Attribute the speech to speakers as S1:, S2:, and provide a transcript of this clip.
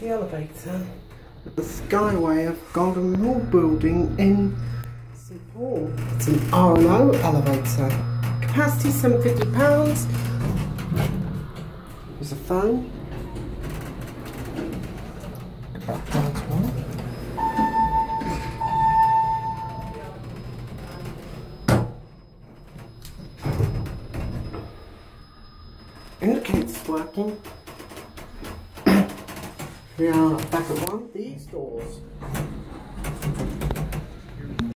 S1: the elevator the Skyway of Golden Rule building in St Paul. It's an R&O elevator. Capacity £750. There's a phone. That's one. Indicator's working. We are back at one. These doors